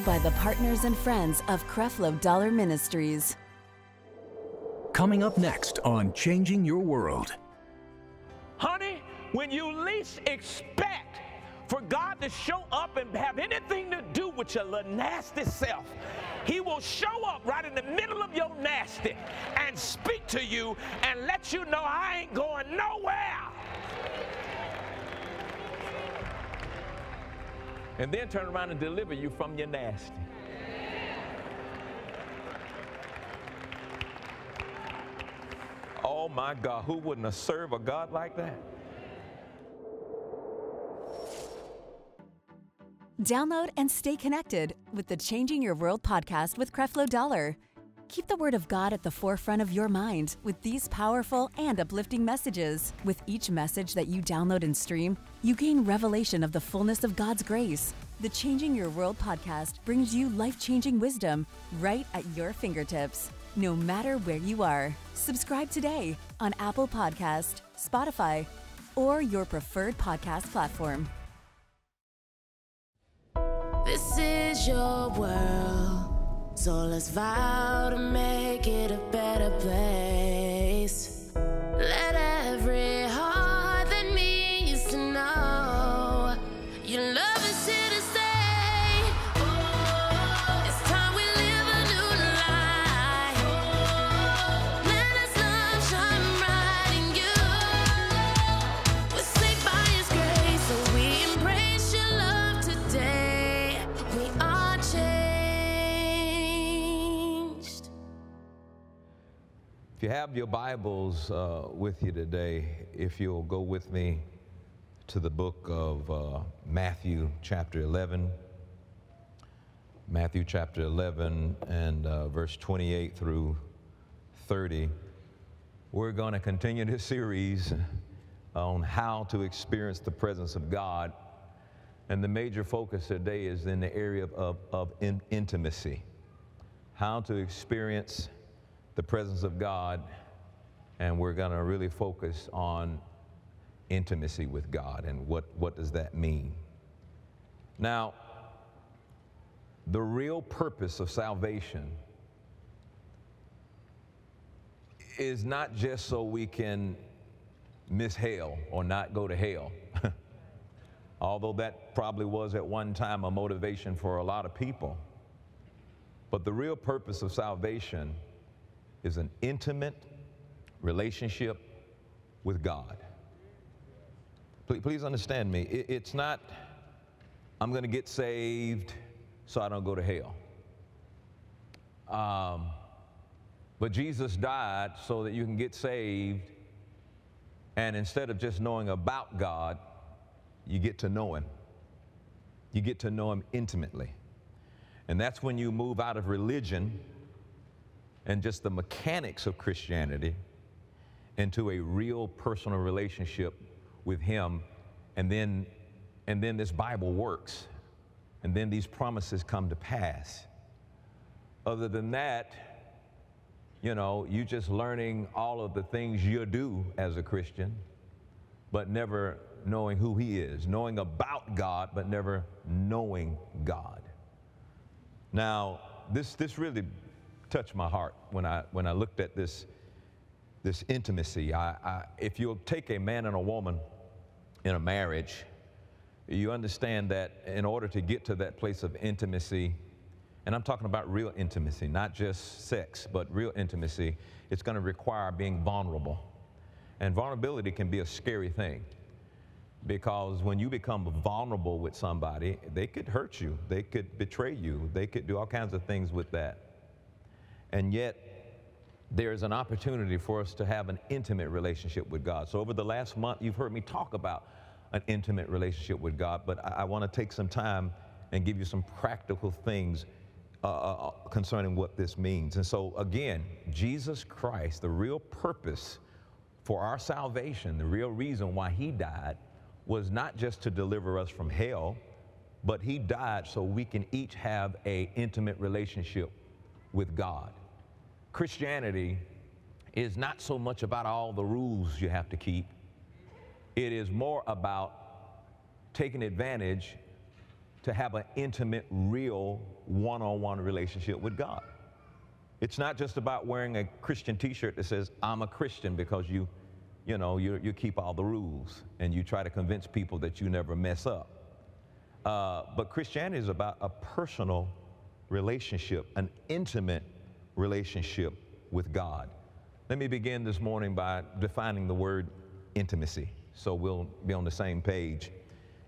you by the partners and friends of Creflo Dollar Ministries. Coming up next on Changing Your World. Honey, when you least expect for God to show up and have anything to do with your little nasty self, He will show up right in the middle of your nasty and speak to you and let you know I ain't going nowhere. And then turn around and deliver you from your nasty. Oh my God, who wouldn't have served a God like that? Download and stay connected with the Changing Your World podcast with Creflo Dollar. Keep the Word of God at the forefront of your mind with these powerful and uplifting messages. With each message that you download and stream, you gain revelation of the fullness of God's grace. The Changing Your World podcast brings you life changing wisdom right at your fingertips, no matter where you are. Subscribe today on Apple Podcast, Spotify, or your preferred podcast platform. This is your world, so let's vow to make it a better place. If you have your Bibles uh, with you today, if you'll go with me to the book of uh, Matthew, chapter 11. Matthew, chapter 11, and uh, verse 28 through 30. We're going to continue this series on how to experience the presence of God. And the major focus today is in the area of, of, of in- intimacy. How to experience the presence of God, and we're going to really focus on intimacy with God and what, what does that mean. Now, the real purpose of salvation is not just so we can miss hell or not go to hell. Although that probably was at one time a motivation for a lot of people. But the real purpose of salvation is an intimate relationship with God. Please, please understand me. It- it's not, I'm going to get saved so I don't go to hell. Um, but Jesus died so that you can get saved, and instead of just knowing about God, you get to know Him. You get to know Him intimately. And that's when you move out of religion and just the mechanics of Christianity into a real personal relationship with Him. And then, and then this Bible works. And then these promises come to pass. Other than that, you know, you're just learning all of the things you do as a Christian, but never knowing who He is, knowing about God, but never knowing God. Now, this, this really touched my heart when I, when I looked at this, this intimacy. I, I, if you'll take a man and a woman in a marriage, you understand that in order to get to that place of intimacy, and I'm talking about real intimacy, not just sex, but real intimacy, it's going to require being vulnerable. And vulnerability can be a scary thing because when you become vulnerable with somebody, they could hurt you, they could betray you, they could do all kinds of things with that. And yet, there's an opportunity for us to have an intimate relationship with God. So, over the last month, you've heard me talk about an intimate relationship with God, but I, I want to take some time and give you some practical things uh, uh, concerning what this means. And so, again, Jesus Christ, the real purpose for our salvation, the real reason why He died, was not just to deliver us from hell, but He died so we can each have a intimate relationship with God. Christianity is not so much about all the rules you have to keep. It is more about taking advantage to have an intimate, real, one on one relationship with God. It's not just about wearing a Christian t shirt that says, I'm a Christian because you, you know, you, you keep all the rules and you try to convince people that you never mess up. Uh, but Christianity is about a personal relationship, an intimate relationship with God. Let me begin this morning by defining the word intimacy so we'll be on the same page.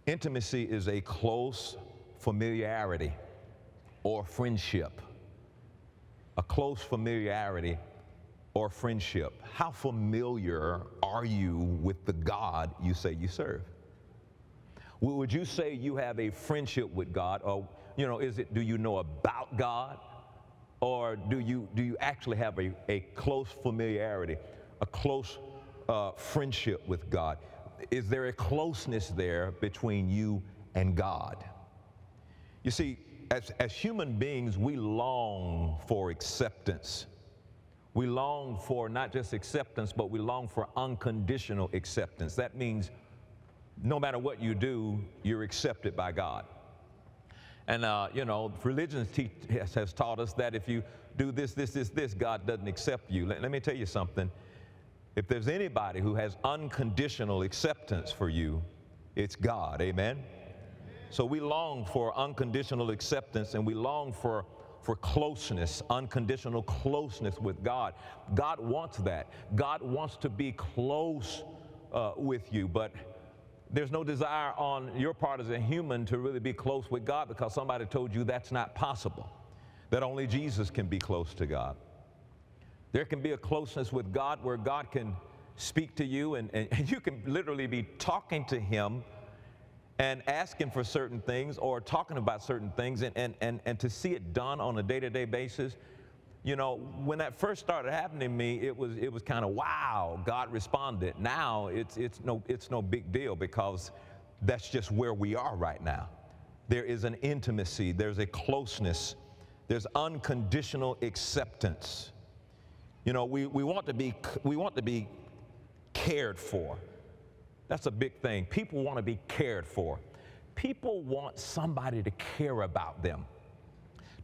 Intimacy is a close familiarity or friendship. A close familiarity or friendship. How familiar are you with the God you say you serve? Would you say you have a friendship with God or you know, is it do you know about God? Or do you do you actually have a, a close familiarity, a close uh, friendship with God? Is there a closeness there between you and God? You see, as, as human beings, we long for acceptance. We long for not just acceptance, but we long for unconditional acceptance. That means no matter what you do, you're accepted by God. And, uh, you know, religion has, has, taught us that if you do this, this, this, this, God doesn't accept you. Let, let me tell you something. If there's anybody who has unconditional acceptance for you, it's God. Amen? So we long for unconditional acceptance and we long for, for closeness, unconditional closeness with God. God wants that. God wants to be close uh, with you, but there's no desire on your part as a human to really be close with God because somebody told you that's not possible, that only Jesus can be close to God. There can be a closeness with God where God can speak to you and, and, you can literally be talking to Him and asking for certain things or talking about certain things and, and, and, and to see it done on a day to day basis. You know, when that first started happening to me, it was, it was kind of wow, God responded. Now it's, it's, no, it's no big deal because that's just where we are right now. There is an intimacy, there's a closeness, there's unconditional acceptance. You know, we, we, want to be, we want to be cared for. That's a big thing. People want to be cared for. People want somebody to care about them,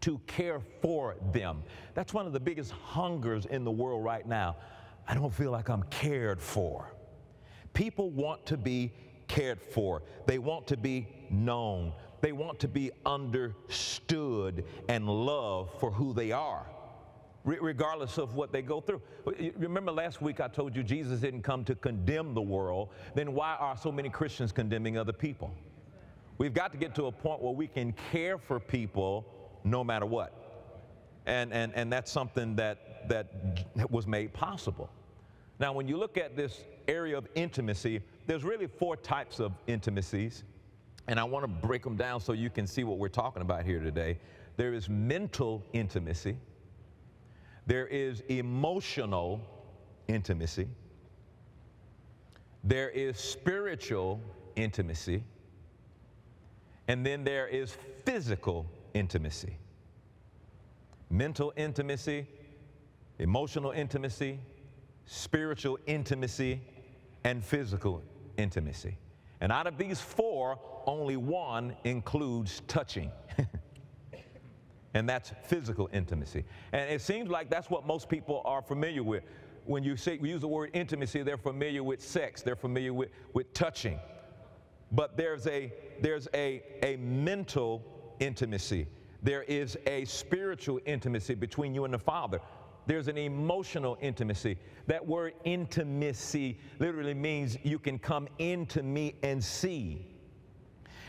to care for them. That's one of the biggest hungers in the world right now. I don't feel like I'm cared for. People want to be cared for, they want to be known, they want to be understood and loved for who they are regardless of what they go through. Remember last week I told you Jesus didn't come to condemn the world. Then why are so many Christians condemning other people? We've got to get to a point where we can care for people no matter what. And, and, and that's something that, that was made possible. Now, when you look at this area of intimacy, there's really four types of intimacies. And I want to break them down so you can see what we're talking about here today. There is mental intimacy. There is emotional intimacy. There is spiritual intimacy. And then there is physical intimacy. Mental intimacy, emotional intimacy, spiritual intimacy, and physical intimacy. And out of these four, only one includes touching. and that's physical intimacy. And it seems like that's what most people are familiar with. When you say we use the word intimacy, they're familiar with sex, they're familiar with, with touching. But there's a there's a, a mental intimacy. There is a spiritual intimacy between you and the Father. There's an emotional intimacy. That word intimacy literally means you can come into me and see.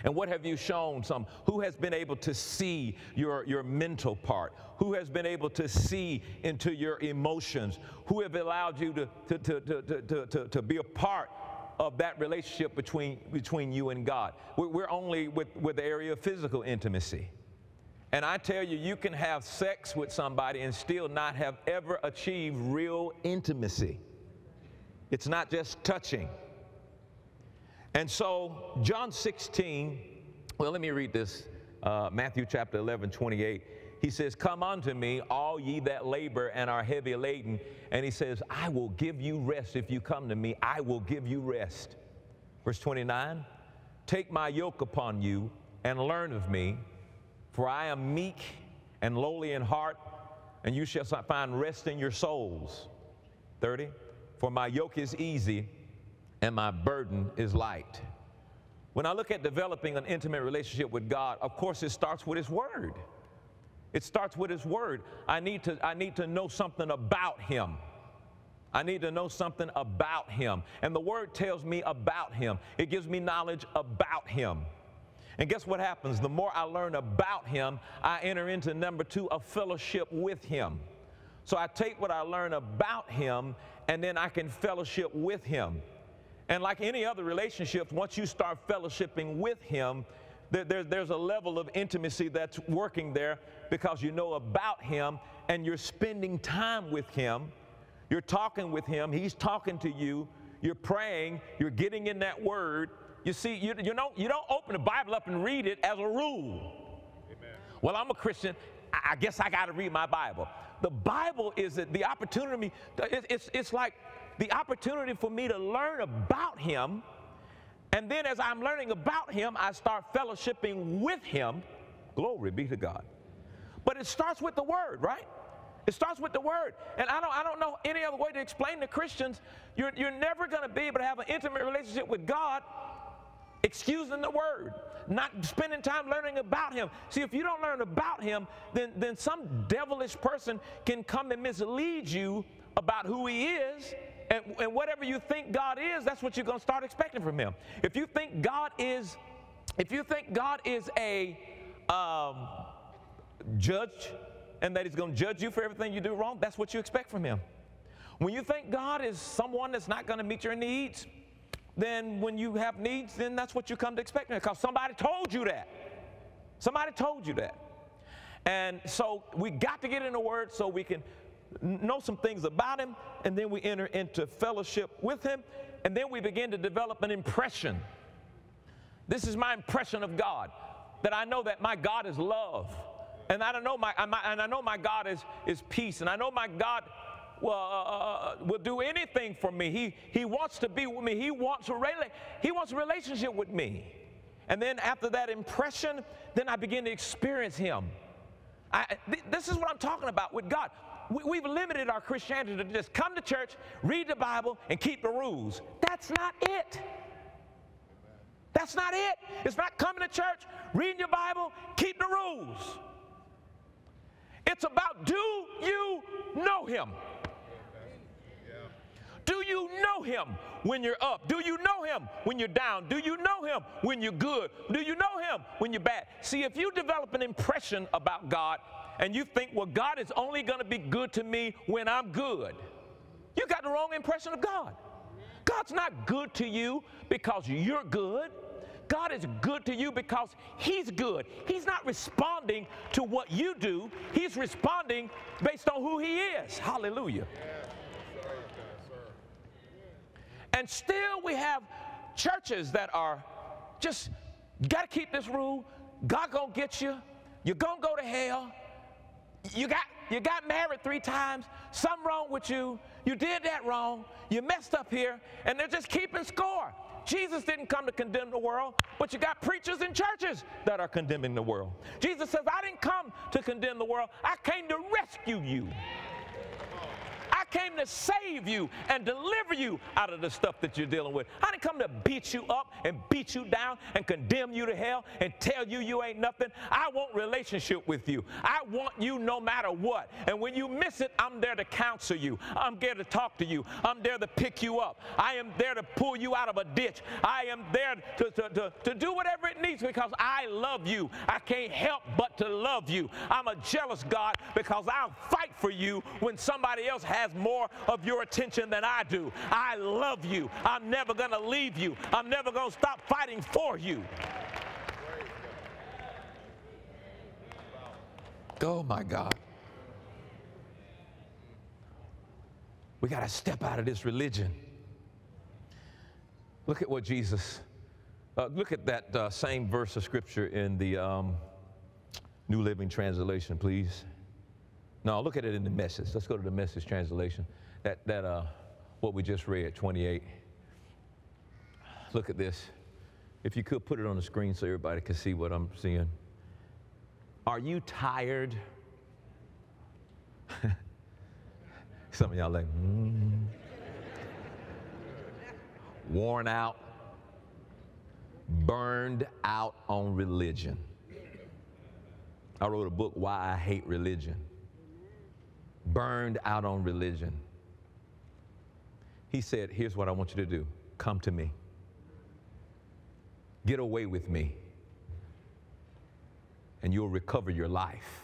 And what have you shown some? Who has been able to see your, your mental part? Who has been able to see into your emotions? Who have allowed you to, to, to, to, to, to, to be a part of that relationship between, between you and God? We're only with, with the area of physical intimacy. And I tell you, you can have sex with somebody and still not have ever achieved real intimacy. It's not just touching. And so, John 16, well, let me read this uh, Matthew chapter 11, 28. He says, Come unto me, all ye that labor and are heavy laden. And he says, I will give you rest if you come to me. I will give you rest. Verse 29 Take my yoke upon you and learn of me, for I am meek and lowly in heart, and you shall find rest in your souls. 30. For my yoke is easy and my burden is light. When I look at developing an intimate relationship with God, of course, it starts with His Word. It starts with His Word. I need to, I need to know something about Him. I need to know something about Him. And the Word tells me about Him, it gives me knowledge about Him. And guess what happens? The more I learn about Him, I enter into number two, a fellowship with Him. So I take what I learn about Him and then I can fellowship with Him. And like any other relationship, once you start fellowshipping with Him, there, there, there's a level of intimacy that's working there because you know about Him and you're spending time with Him. You're talking with Him, He's talking to you, you're praying, you're getting in that Word. You see, you, you, don't, you don't open the Bible up and read it as a rule. Amen. Well, I'm a Christian, I guess I got to read my Bible. The Bible is the opportunity, it's, it's like the opportunity for me to learn about Him. And then as I'm learning about Him, I start fellowshipping with Him. Glory be to God. But it starts with the Word, right? It starts with the word. And I don't, I don't know any other way to explain to Christians, you're, you're never going to be able to have an intimate relationship with God excusing the word, not spending time learning about him. See, if you don't learn about him, then, then some devilish person can come and mislead you about who he is. And, and whatever you think God is, that's what you're going to start expecting from him. If you think God is, if you think God is a um, judge and that he's going to judge you for everything you do wrong, that's what you expect from him. When you think God is someone that's not going to meet your needs, then when you have needs, then that's what you come to expect because somebody told you that. Somebody told you that. And so we got to get in the Word so we can know some things about Him, and then we enter into fellowship with Him, and then we begin to develop an impression. This is my impression of God that I know that my God is love. And I don't know my, and I know my God is, is peace. And I know my God will, uh, uh, uh, will do anything for me. He, he wants to be with me. He wants, a rela- he wants a relationship with me. And then after that impression, then I begin to experience Him. I, th- this is what I'm talking about with God. We, have limited our Christianity to just come to church, read the Bible, and keep the rules. That's not it. That's not it. It's not coming to church, reading your Bible, keep the rules. It's about do you know him? Do you know him when you're up? Do you know him when you're down? Do you know him when you're good? Do you know him when you're bad? See, if you develop an impression about God and you think, well, God is only going to be good to me when I'm good, you got the wrong impression of God. God's not good to you because you're good. God is good to you because He's good. He's not responding to what you do, He's responding based on who He is. Hallelujah. And still, we have churches that are just got to keep this rule. God gonna get you. You're gonna go to hell. You got you got married three times. Something wrong with you. You did that wrong. You messed up here, and they're just keeping score. Jesus didn't come to condemn the world, but you got preachers in churches that are condemning the world. Jesus says, I didn't come to condemn the world, I came to rescue you came to save you and deliver you out of the stuff that you're dealing with. I didn't come to beat you up and beat you down and condemn you to hell and tell you you ain't nothing. I want relationship with you. I want you no matter what. And when you miss it, I'm there to counsel you. I'm there to talk to you. I'm there to pick you up. I am there to pull you out of a ditch. I am there to, to, to, to do whatever it needs because I love you. I can't help but to love you. I'm a jealous God because I'll fight for you when somebody else has more of your attention than I do. I love you. I'm never going to leave you. I'm never going to stop fighting for you. Oh my God. We got to step out of this religion. Look at what Jesus, uh, look at that uh, same verse of scripture in the um, New Living Translation, please. No, look at it in the message. Let's go to the message translation. That, that uh, what we just read, 28. Look at this. If you could put it on the screen so everybody can see what I'm seeing. Are you tired? Some of y'all like, mm. worn out, burned out on religion. I wrote a book, Why I Hate Religion. Burned out on religion. He said, Here's what I want you to do come to me, get away with me, and you'll recover your life.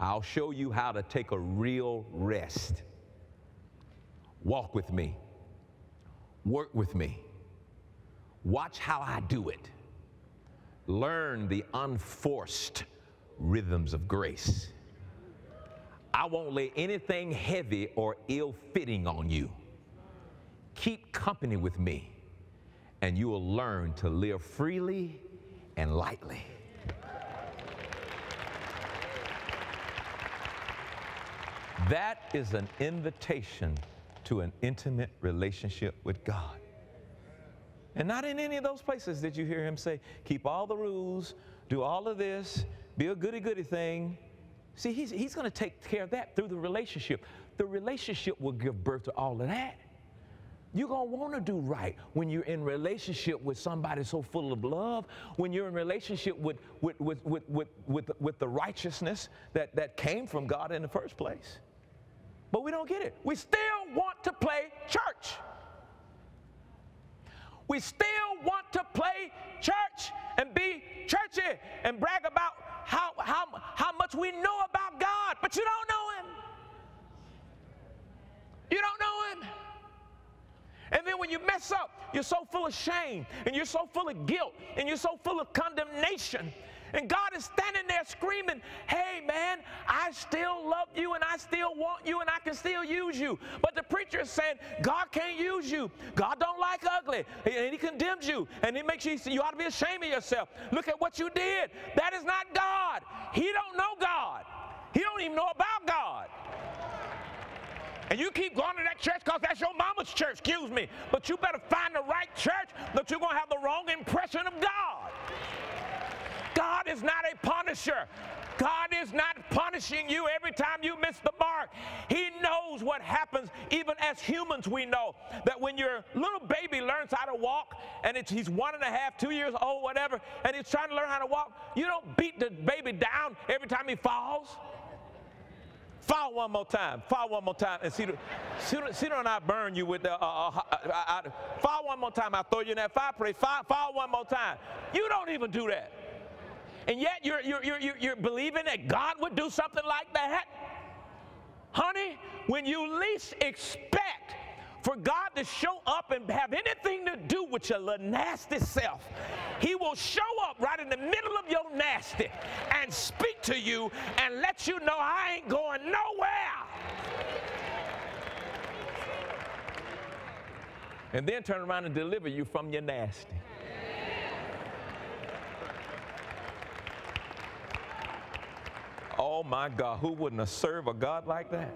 I'll show you how to take a real rest. Walk with me, work with me, watch how I do it. Learn the unforced rhythms of grace. I won't lay anything heavy or ill fitting on you. Keep company with me, and you will learn to live freely and lightly. That is an invitation to an intimate relationship with God. And not in any of those places did you hear him say, keep all the rules, do all of this, be a goody goody thing. See, he's, he's going to take care of that through the relationship. The relationship will give birth to all of that. You're going to want to do right when you're in relationship with somebody so full of love, when you're in relationship with, with, with, with, with, with, with the righteousness that, that came from God in the first place. But we don't get it. We still want to play church. We still want to play church and be churchy and brag about how, how, how much we know about God, but you don't know Him. You don't know Him. And then when you mess up, you're so full of shame and you're so full of guilt and you're so full of condemnation. And God is standing there screaming, Hey man, I still love you and I still want you and I can still use you. But the preacher is saying, God can't use you. God don't like ugly. And he condemns you. And he makes you, you ought to be ashamed of yourself. Look at what you did. That is not God. He don't know God. He don't even know about God. And you keep going to that church because that's your mama's church, excuse me. But you better find the right church that you're going to have the wrong impression of God. God is not a punisher. God is not punishing you every time you miss the mark. He knows what happens. Even as humans, we know that when your little baby learns how to walk, and he's one and a half, two years old, whatever, and he's trying to learn how to walk, you don't beat the baby down every time he falls. Fall one more time. Fall one more time. And see, see, see don't I burn you with the, uh, uh, uh, fall one more time. I throw you in that fireplace. Fall, fall one more time. You don't even do that. And yet you're, you're, you're, you're believing that God would do something like that? Honey, when you least expect for God to show up and have anything to do with your little nasty self, He will show up right in the middle of your nasty and speak to you and let you know I ain't going nowhere. And then turn around and deliver you from your nasty. Oh my God, who wouldn't have served a God like that?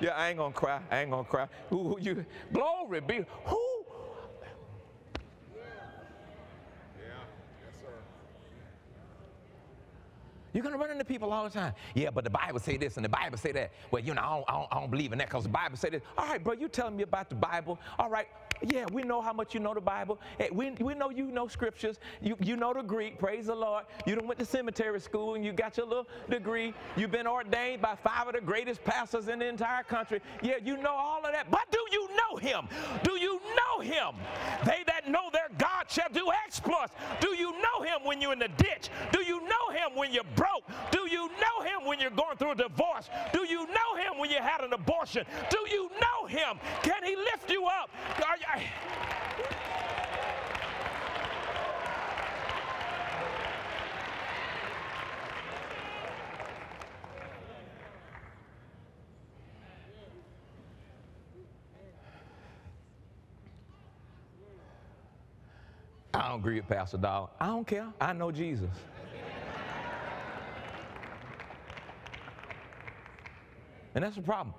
Yeah, I ain't gonna cry. I ain't gonna cry. Who, you glory be who? You're gonna run into people all the time. Yeah, but the Bible say this and the Bible say that. Well, you know, I don't, I don't, I don't believe in that because the Bible say this. All right, bro, you telling me about the Bible. All right, yeah, we know how much you know the Bible. Hey, we, we know you know scriptures. You, you know the Greek. Praise the Lord. You done went to cemetery school and you got your little degree. You've been ordained by five of the greatest pastors in the entire country. Yeah, you know all of that. But do you know him? Do you know him? They that know their God shall do exploits. Do you know him when you're in the ditch? Do you know him when you're broke? Do you know him when you're going through a divorce? Do you know him when you had an abortion? Do you know him? Can he lift you up? I, don't agree with Pastor Doll. I don't care. I know Jesus. And that's the problem.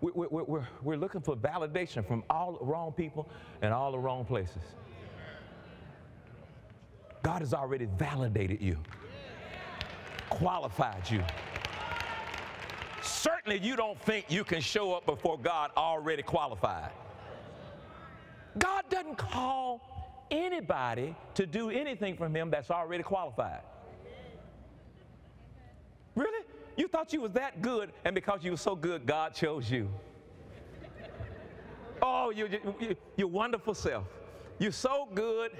We're, we're, we're, we're looking for validation from all the wrong people and all the wrong places. God has already validated you, qualified you. Certainly, you don't think you can show up before God already qualified. God doesn't call anybody to do anything from Him that's already qualified. Really? You thought you was that good, and because you were so good, God chose you. Oh, you, you, your wonderful self. You're so good.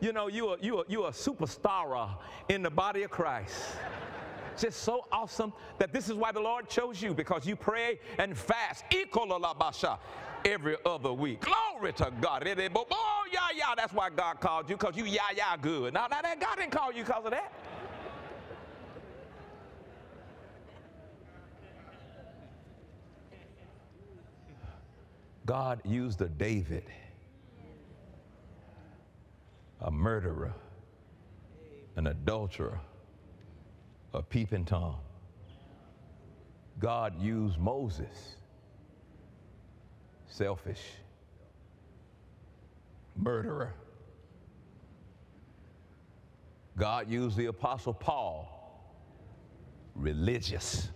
You know, you are, you are, you a superstar in the body of Christ. Just so awesome that this is why the Lord chose you because you pray and fast every other week. Glory to God. Yeah, yeah, that's why God called you because you, yeah, yeah, good. Now, now that God didn't call you because of that. God used a David, a murderer, an adulterer, a peeping Tom. God used Moses, selfish, murderer. God used the Apostle Paul, religious,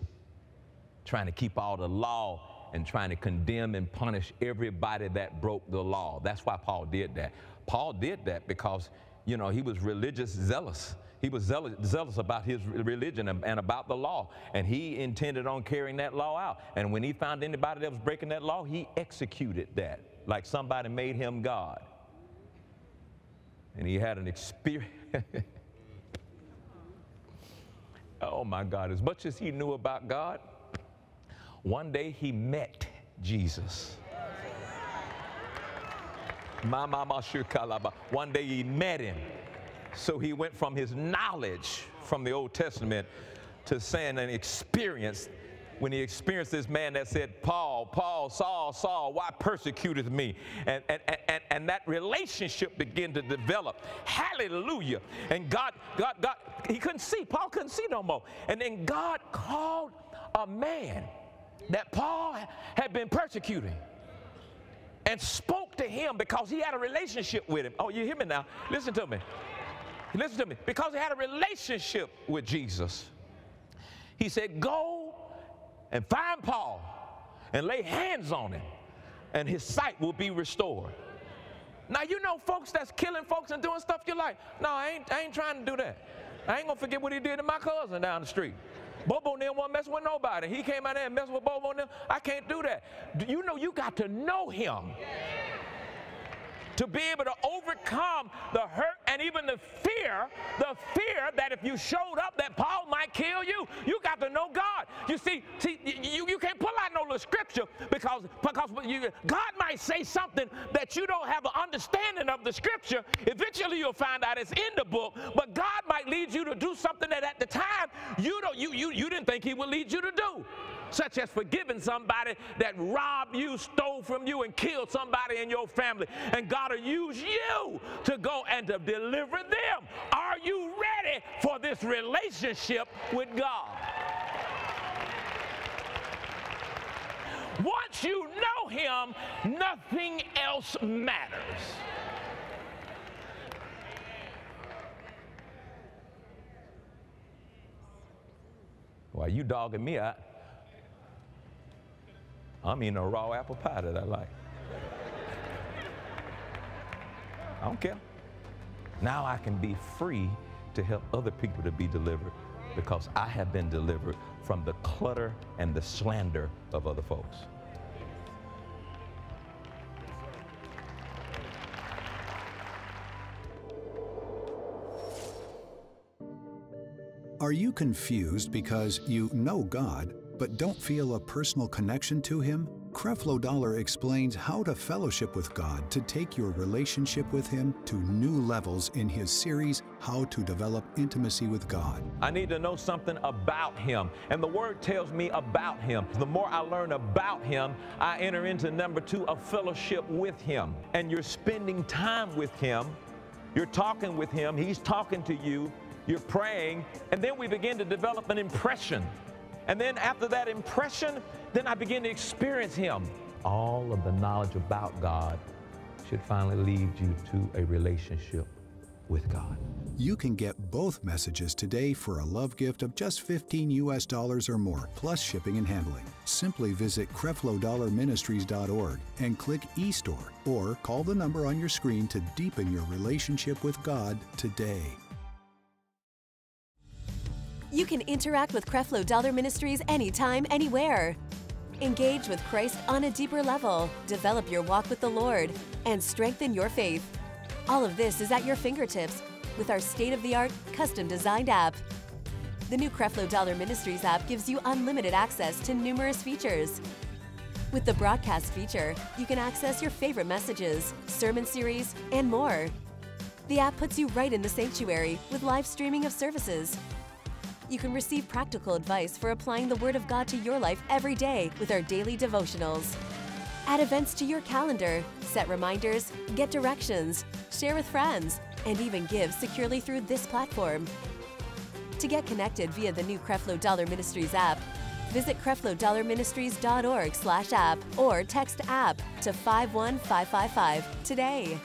trying to keep all the law and trying to condemn and punish everybody that broke the law. That's why Paul did that. Paul did that because, you know, he was religious zealous. He was zealous, zealous about his religion and, and, about the law. And he intended on carrying that law out. And when he found anybody that was breaking that law, he executed that like somebody made him God. And he had an experience. oh my God, as much as he knew about God, one day he met Jesus. One day he met him. So he went from his knowledge from the Old Testament to saying an experience when he experienced this man that said, Paul, Paul, Saul, Saul, why persecuteth me? And, and, and, and that relationship began to develop. Hallelujah. And God, God, God, he couldn't see. Paul couldn't see no more. And then God called a man that Paul had been persecuting and spoke to him because he had a relationship with him. Oh, you hear me now? Listen to me. Listen to me. Because he had a relationship with Jesus, he said, Go and find Paul and lay hands on him, and his sight will be restored. Now, you know folks that's killing folks and doing stuff you're like, no, I ain't, I ain't trying to do that. I ain't gonna forget what he did to my cousin down the street. Bobo and won't mess with nobody. He came out there and messed with Bobo. I can't do that. You know you got to know him to be able to overcome the hurt and even the fear, the fear that if you showed up that Paul might kill you, you got to know God. You see, see you, you can't pull out no little scripture because, because you, God might say something that you don't have an understanding of the scripture. Eventually you'll find out it's in the book, but God might lead you to do something that at the time you, don't, you, you, you didn't think he would lead you to do such as forgiving somebody that robbed you, stole from you, and killed somebody in your family. And God will use you to go and to deliver them. Are you ready for this relationship with God? Once you know Him, nothing else matters. Why you dogging me out? I'm eating a raw apple pie that I like. I don't care. Now I can be free to help other people to be delivered because I have been delivered from the clutter and the slander of other folks. Are you confused because you know God but don't feel a personal connection to Him? Creflo Dollar explains how to fellowship with God to take your relationship with Him to new levels in his series, How to Develop Intimacy with God. I need to know something about Him, and the Word tells me about Him. The more I learn about Him, I enter into number two, a fellowship with Him. And you're spending time with Him, you're talking with Him, He's talking to you, you're praying, and then we begin to develop an impression And then after that impression, then I begin to experience Him. All of the knowledge about God should finally lead you to a relationship with God. You can get both messages today for a love gift of just 15 US dollars or more, plus shipping and handling. Simply visit creflodollarministries.org and click eStore or call the number on your screen to deepen your relationship with God today. You can interact with Creflo Dollar Ministries anytime, anywhere. Engage with Christ on a deeper level, develop your walk with the Lord, and strengthen your faith. All of this is at your fingertips with our state of the art, custom designed app. The new Creflo Dollar Ministries app gives you unlimited access to numerous features. With the broadcast feature, you can access your favorite messages, sermon series, and more. The app puts you right in the sanctuary with live streaming of services. You can receive practical advice for applying the Word of God to your life every day with our daily devotionals. Add events to your calendar, set reminders, get directions, share with friends, and even give securely through this platform. To get connected via the new Creflo Dollar Ministries app, visit creflodollarministries.org slash app or text app to 51555 today.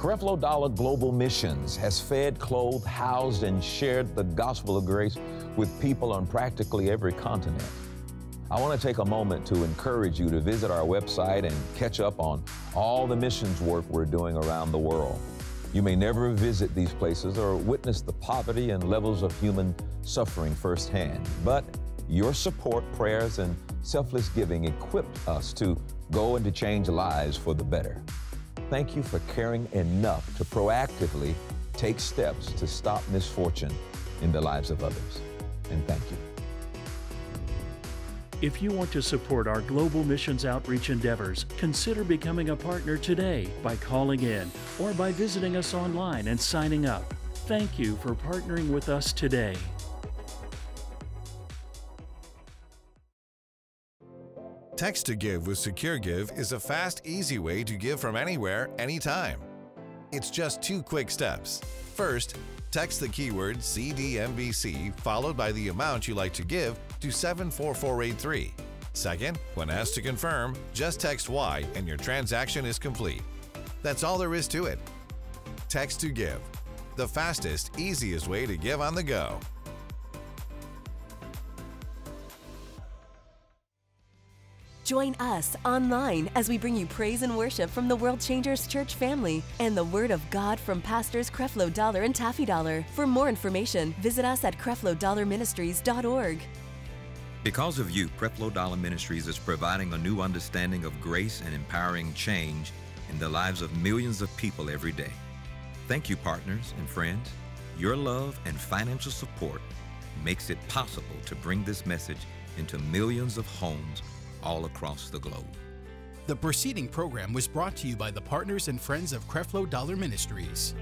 Creflo Dollar Global Missions has fed, clothed, housed, and shared the gospel of grace with people on practically every continent. I want to take a moment to encourage you to visit our website and catch up on all the missions work we're doing around the world. You may never visit these places or witness the poverty and levels of human suffering firsthand, but your support, prayers, and selfless giving equipped us to go and to change lives for the better. Thank you for caring enough to proactively take steps to stop misfortune in the lives of others. And thank you. If you want to support our global missions outreach endeavors, consider becoming a partner today by calling in or by visiting us online and signing up. Thank you for partnering with us today. Text to Give with SecureGive is a fast, easy way to give from anywhere, anytime. It's just two quick steps. First, text the keyword CDMBC followed by the amount you like to give to 74483. Second, when asked to confirm, just text Y and your transaction is complete. That's all there is to it. Text to Give, the fastest, easiest way to give on the go. Join us online as we bring you praise and worship from the World Changers Church family and the Word of God from Pastors Creflo Dollar and Taffi Dollar. For more information, visit us at creflodollarministries.org. Because of you, Creflo Dollar Ministries is providing a new understanding of grace and empowering change in the lives of millions of people every day. Thank you, partners and friends. Your love and financial support makes it possible to bring this message into millions of homes all across the globe. The preceding program was brought to you by the partners and friends of Creflo Dollar Ministries.